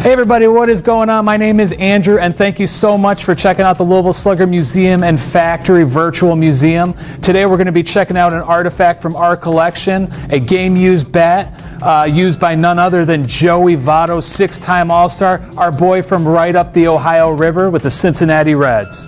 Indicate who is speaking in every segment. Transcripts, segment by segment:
Speaker 1: Hey everybody, what is going on? My name is Andrew and thank you so much for checking out the Louisville Slugger Museum and Factory Virtual Museum. Today we're going to be checking out an artifact from our collection, a game used bat uh, used by none other than Joey Votto, six-time All-Star, our boy from right up the Ohio River with the Cincinnati Reds.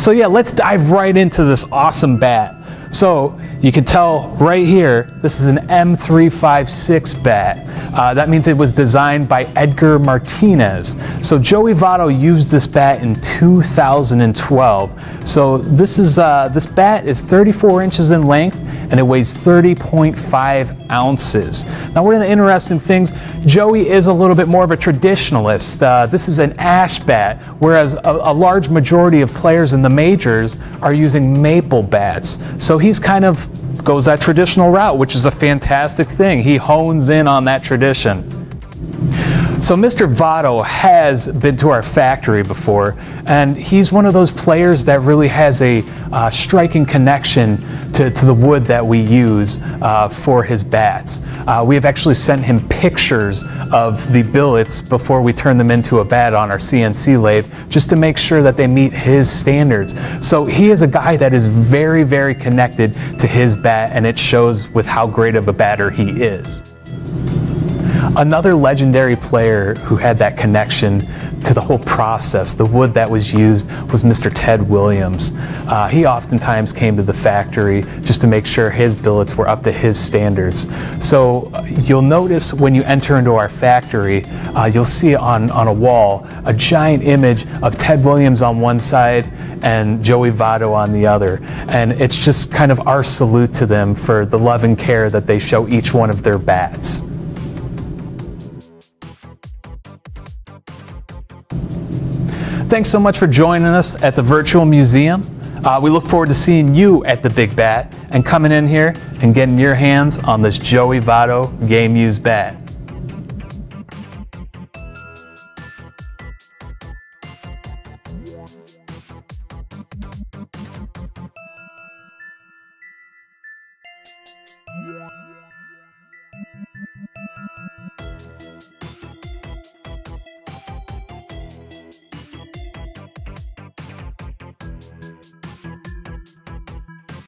Speaker 1: So yeah, let's dive right into this awesome bat. So you can tell right here, this is an M356 bat. Uh, that means it was designed by Edgar Martinez. So Joey Votto used this bat in 2012. So this is uh, this bat is 34 inches in length and it weighs 30.5 ounces. Now one of the interesting things, Joey is a little bit more of a traditionalist. Uh, this is an ash bat, whereas a, a large majority of players in the majors are using maple bats. So he's kind of goes that traditional route, which is a fantastic thing. He hones in on that tradition. So Mr. Votto has been to our factory before, and he's one of those players that really has a uh, striking connection to, to, the wood that we use uh, for his bats. Uh, we have actually sent him pictures of the billets before we turn them into a bat on our CNC lathe, just to make sure that they meet his standards. So he is a guy that is very, very connected to his bat, and it shows with how great of a batter he is. Another legendary player who had that connection to the whole process, the wood that was used, was Mr. Ted Williams. Uh, he oftentimes came to the factory just to make sure his billets were up to his standards. So uh, you'll notice when you enter into our factory, uh, you'll see on, on a wall a giant image of Ted Williams on one side and Joey Votto on the other. And it's just kind of our salute to them for the love and care that they show each one of their bats. thanks so much for joining us at the virtual museum. Uh, we look forward to seeing you at the Big Bat and coming in here and getting your hands on this Joey Votto Game Used Bat.